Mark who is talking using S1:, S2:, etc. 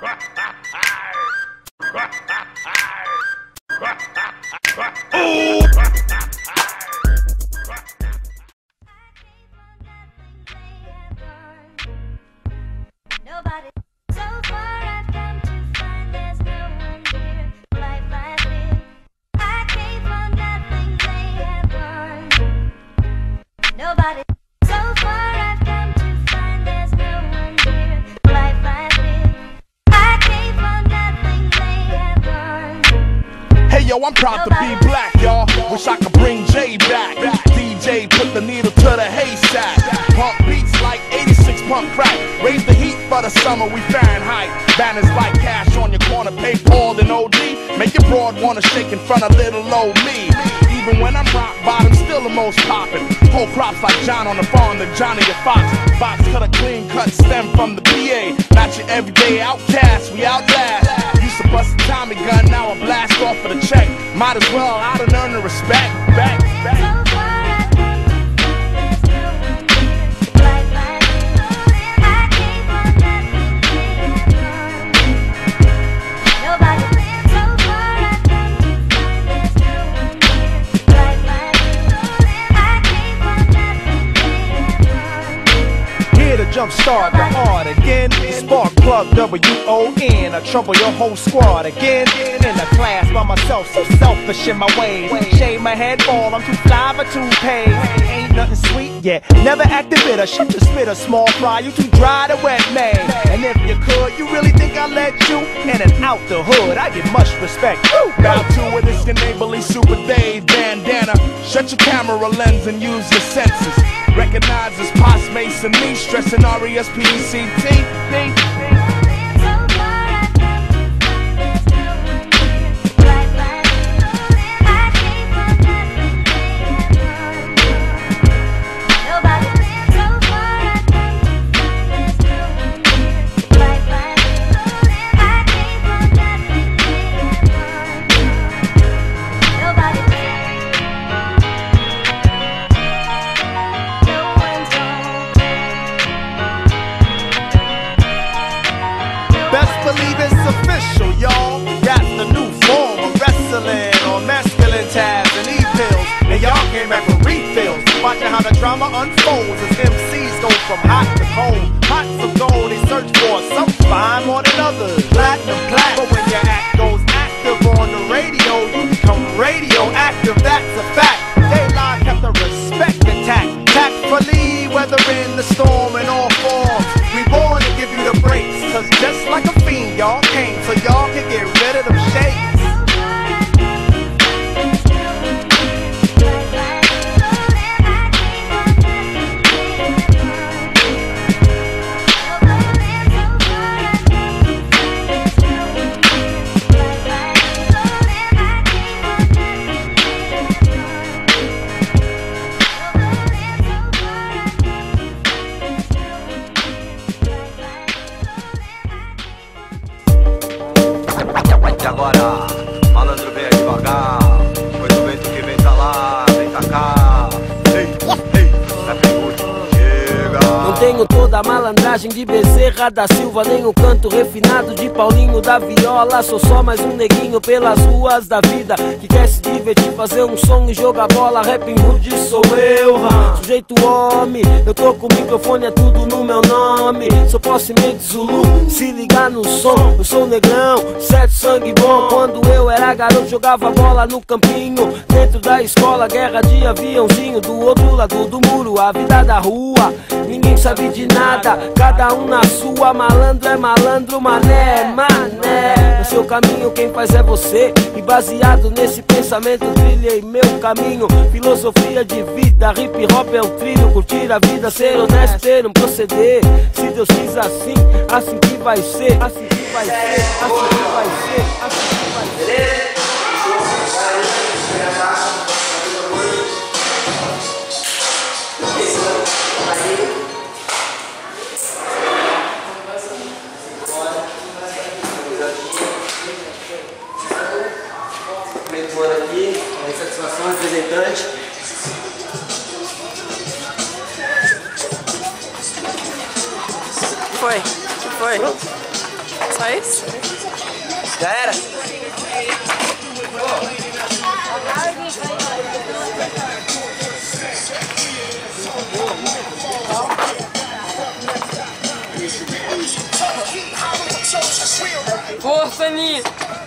S1: oh! Yo, I'm proud to be black, y'all. Wish I could bring Jay back. DJ put the needle to the haystack. Pump beats like 86 pump crack. Raise the heat for the summer, we Fahrenheit. Banners like cash on your corner, pay Paul and OD. Make your broad wanna shake in front of little old me. Even when I'm rock bottom, still the most poppin'. Whole crops like John on the farm, the Johnny the Fox. Box cut a clean cut stem from the PA. Not your everyday outcast, we outlast. Might as well, I done earn the respect.
S2: Jumpstart the art again. Spark plug W-O-N. I trouble your whole squad again. In the class by myself, so selfish in my ways. Shave my head bald, I'm too fly for toupees. Ain't nothing sweet yet. Never act acted bitter. Shut the spitter, small fry. You too dry to wet man. And if you could, you really think I let you in and out the hood? I get much respect.
S1: Bow to it, it's your neighborly Super Dave. Shut your camera lens and use your senses. Recognize as Pos Mason me, stressing R-E-S-P-E-C-T.
S2: Official, y'all. Got the new form of wrestling on masculine tabs and e-pills. Now y'all came back for refills. Watching how the drama unfolds as MCs go from hot to cold. Pots of gold they search for, some fine more than others.
S3: better than
S4: Shay. Tenho toda a malandragem de Bezerra da Silva, nem o canto refinado de Paulinho da Viola. Sou só mais um neguinho pelas ruas da vida que quer se divertir, fazer um som e jogar bola. Rap hood sou eu, hã? sujeito homem. Eu tô com o microfone, é tudo no meu nome. Sou possemente Zulu, se ligar no som. Eu sou negrão, certo sangue bom. Quando eu era garoto, jogava bola no campinho. Dentro da escola, guerra de aviãozinho. Do outro lado do muro, a vida da rua. Ninguém sabe de nada, cada um na sua. Malandro é malandro, mané, mané. No seu caminho, quem faz é você. E baseado nesse pensamento, trilhei meu caminho. Filosofia de vida, hip hop é o trilho. Curtir a vida, ser honesto, ter um proceder. Se Deus quis assim, assim que vai ser. Assim que vai ser, assim que vai ser, assim que vai ser.
S5: Ano aqui, é satisfação, representante.
S6: Foi? Que foi? Só isso?
S5: Já era?
S6: Força, Anitta!